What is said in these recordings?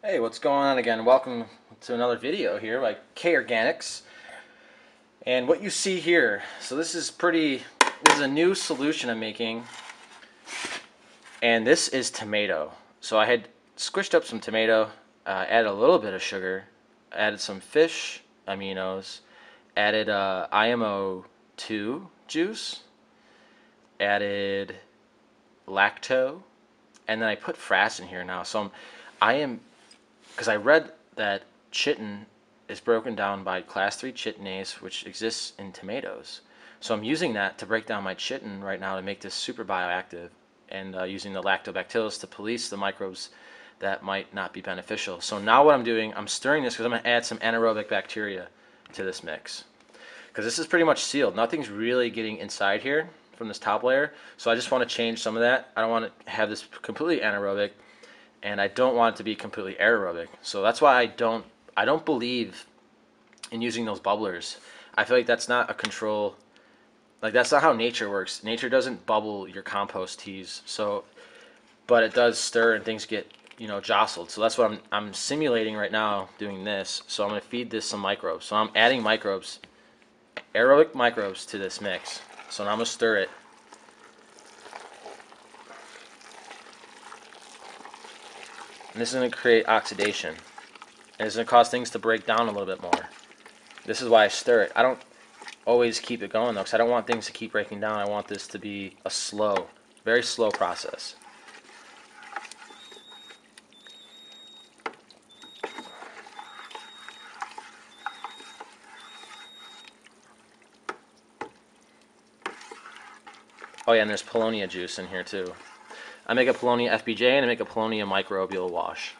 Hey, what's going on again? Welcome to another video here by K Organics. And what you see here, so this is pretty, this is a new solution I'm making. And this is tomato. So I had squished up some tomato, uh, added a little bit of sugar, added some fish aminos, added uh, IMO2 juice, added lacto, and then I put frass in here now. So I'm, I am because I read that chitin is broken down by class 3 chitinase, which exists in tomatoes. So I'm using that to break down my chitin right now to make this super bioactive and uh, using the lactobacillus to police the microbes that might not be beneficial. So now what I'm doing, I'm stirring this because I'm going to add some anaerobic bacteria to this mix. Because this is pretty much sealed. Nothing's really getting inside here from this top layer. So I just want to change some of that. I don't want to have this completely anaerobic and I don't want it to be completely aerobic. So that's why I don't I don't believe in using those bubblers. I feel like that's not a control like that's not how nature works. Nature doesn't bubble your compost teas. So but it does stir and things get, you know, jostled. So that's what I'm I'm simulating right now doing this. So I'm going to feed this some microbes. So I'm adding microbes aerobic microbes to this mix. So now I'm going to stir it And this is going to create oxidation. And it's going to cause things to break down a little bit more. This is why I stir it. I don't always keep it going though because I don't want things to keep breaking down. I want this to be a slow, very slow process. Oh yeah, and there's Paulownia juice in here too. I make a Paulownia FBJ and I make a Paulownia microbial wash.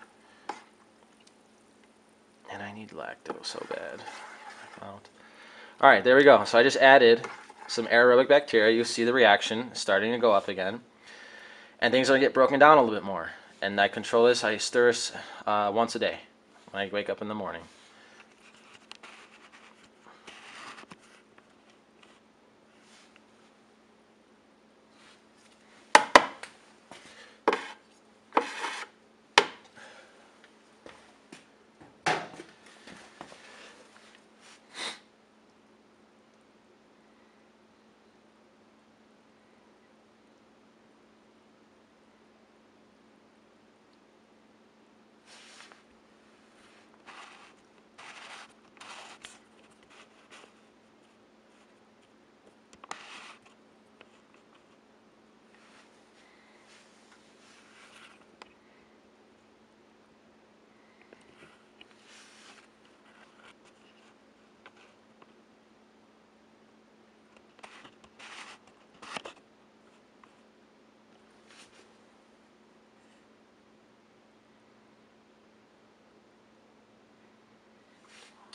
And I need lacto so bad. Alright, there we go. So I just added some aerobic bacteria. You see the reaction starting to go up again. And things are going to get broken down a little bit more. And I control this. I stir this uh, once a day when I wake up in the morning.